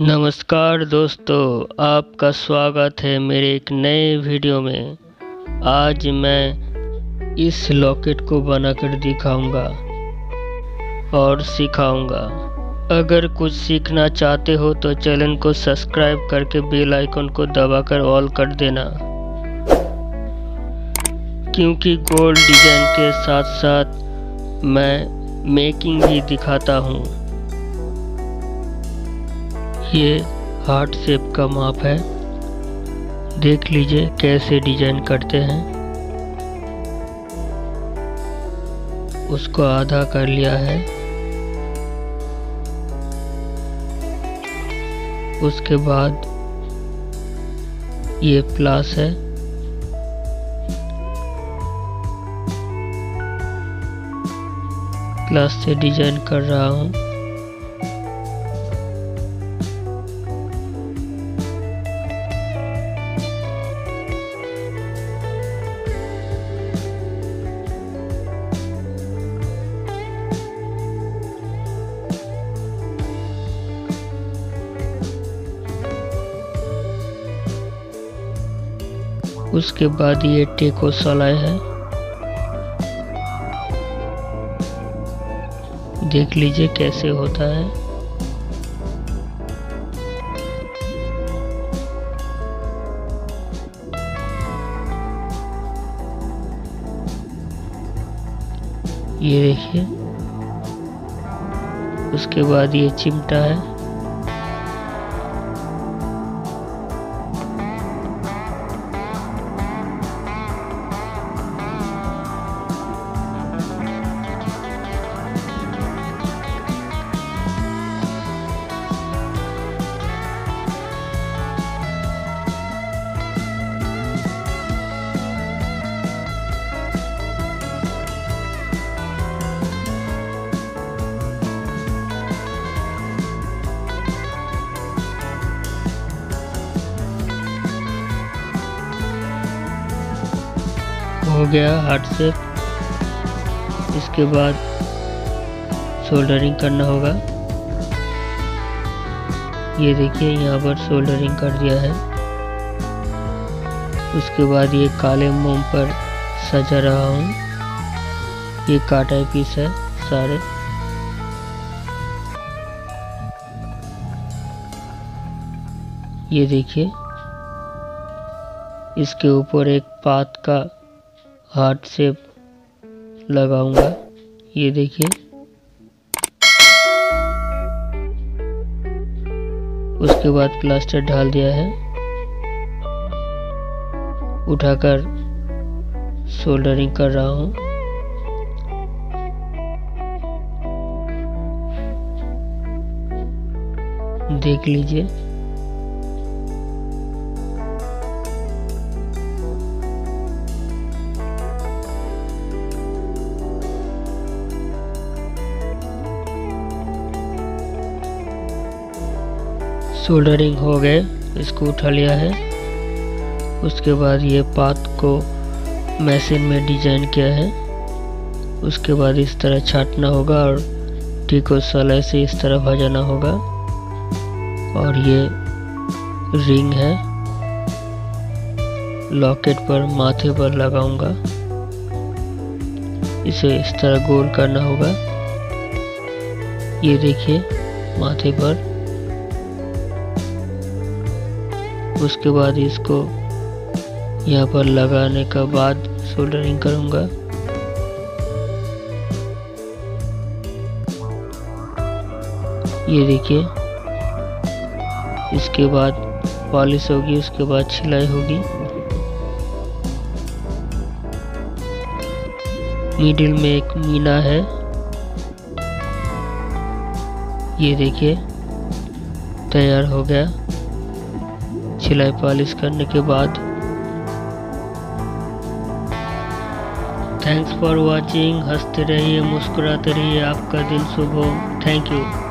नमस्कार दोस्तों, आपका स्वागत है मेरे एक नए वीडियो में। आज मैं इस लॉकेट को बनाकर दिखाऊँगा और सिखाऊँगा। अगर कुछ सीखना चाहते हो तो चैनल को सब्सक्राइब करके बेल आइकन को दबाकर ऑल कर देना। क्योंकि गोल्ड डिज़ाइन के साथ साथ मैं मेकिंग भी दिखाता हूँ। ये हार्ट शेप का माप है। देख लीजिए कैसे डिज़ाइन करते हैं। उसको आधा कर लिया है। उसके बाद ये प्लास है। प्लस से डिज़ाइन कर रहा हूँ। उसके बाद ये टेको सलाय है। देख लीजिए कैसे होता है। ये देखिए। उसके बाद ये चिमटा है। हो गया हार्ट शेप इसके बाद सोल्डरिंग करना होगा। ये देखिए, यहाँ पर सोल्डरिंग कर दिया है। उसके बाद ये काले मोम पर सजा रहा हूँ। ये काटा पीस है सारे। ये देखिए, इसके ऊपर एक पात का हार्ट शेप लगाऊँगा। ये देखिए। उसके बाद प्लास्टर ढाल दिया है। उठाकर सोल्डरिंग कर रहा हूँ। देख लीजिए। सोल्डरिंग हो गए, इसको उठा लिया है। उसके बाद ये पात को मशीन में डिज़ाइन किया है। उसके बाद इस तरह छाटना होगा और टीको सलाई से इस तरह भजाना होगा। और ये रिंग है। लॉकेट पर माथे पर लगाऊँगा। इसे इस तरह गोल करना होगा। ये देखिए, माथे पर। उसके बाद इसको यहाँ पर लगाने का बाद सोल्डरिंग करूँगा। ये देखिए, इसके बाद पॉलिश होगी, उसके बाद छिलाई होगी। मिडिल में एक मीना है। ये देखिए, तैयार हो गया। सिलाई पॉलिश करने के बाद। थैंक्स फॉर वाचिंग हँसते रहिए, मुस्कुराते रहिए, आपका दिन शुभ हो। Thank you